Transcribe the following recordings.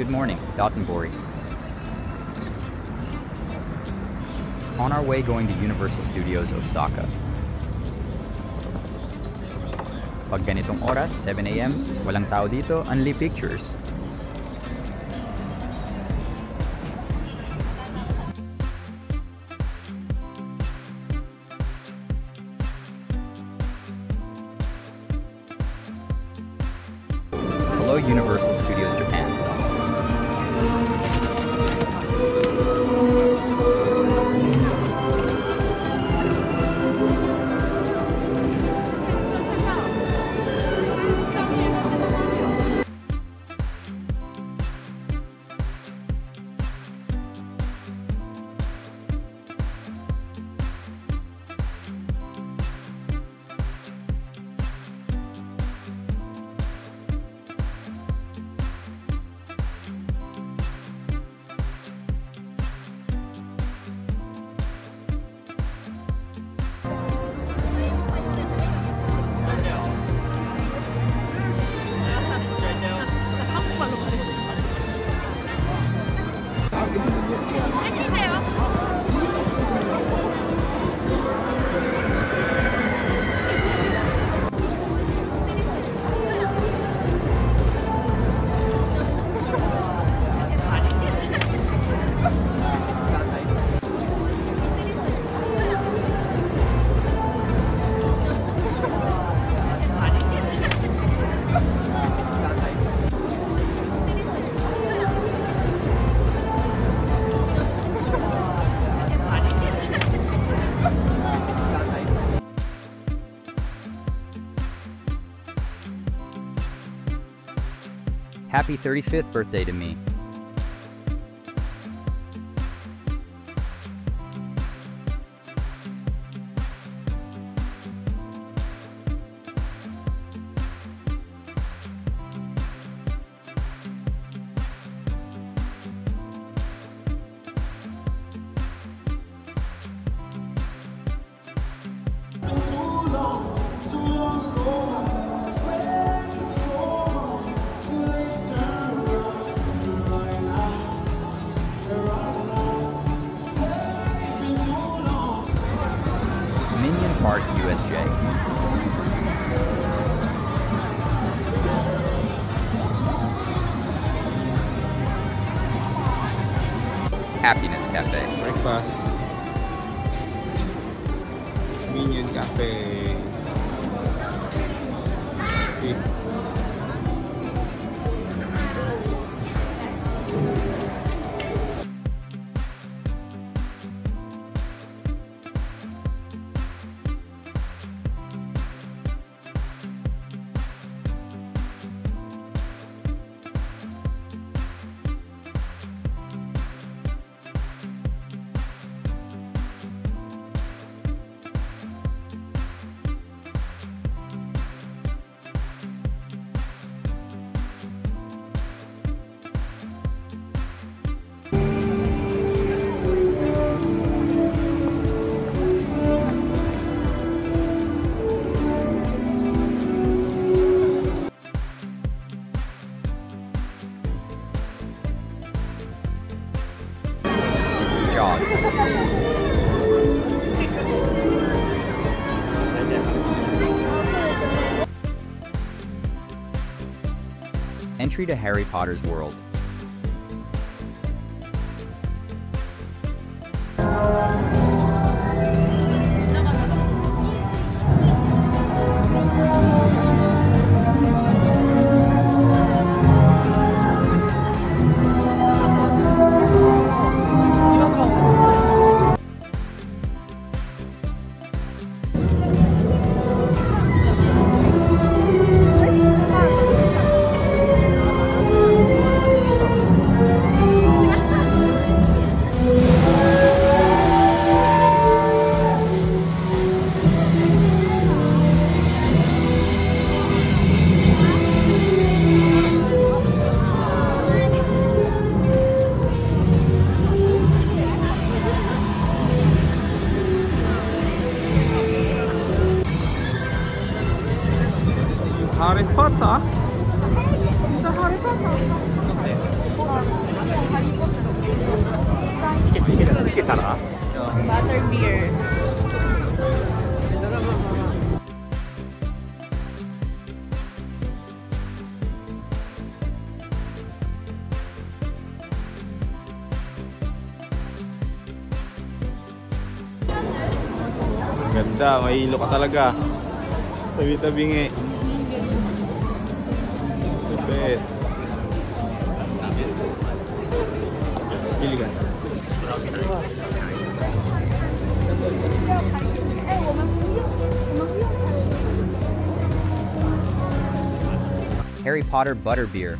Good morning, Dotonbori. On our way going to Universal Studios Osaka. Pag ganitong oras, 7 a.m., walang tao dito, only pictures. Happy 35th birthday to me. Happiness Cafe. breakfast. Minion Cafe. Okay. Entry to Harry Potter's world. Ka talaga. Tabi-tabingi. Eh. Pili ka. Harry Potter Butterbeer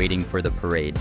waiting for the parade.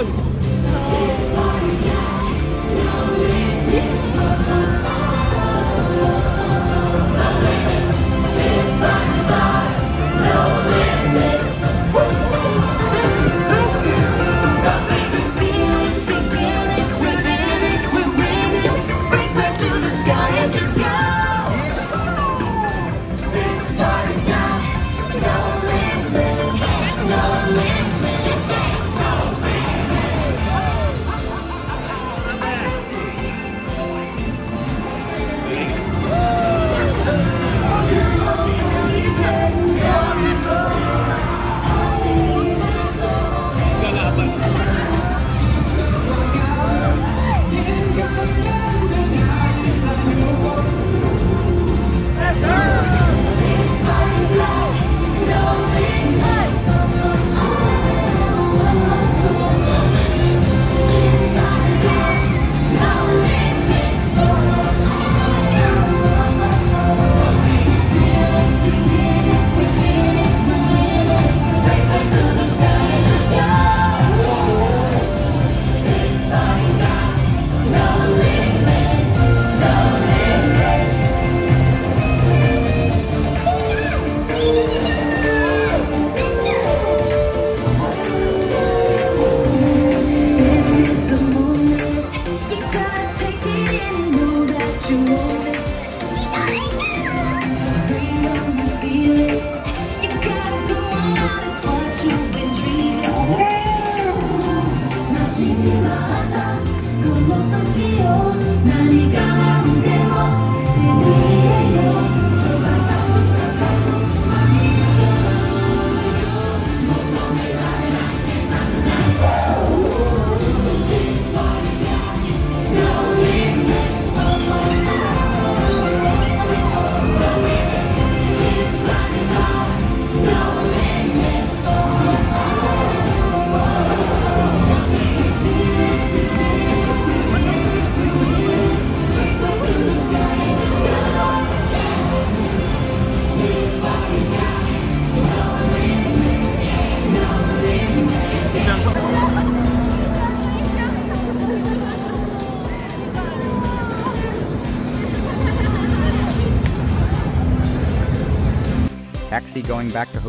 Run!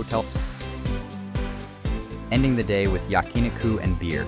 hotel, ending the day with yakiniku and beer.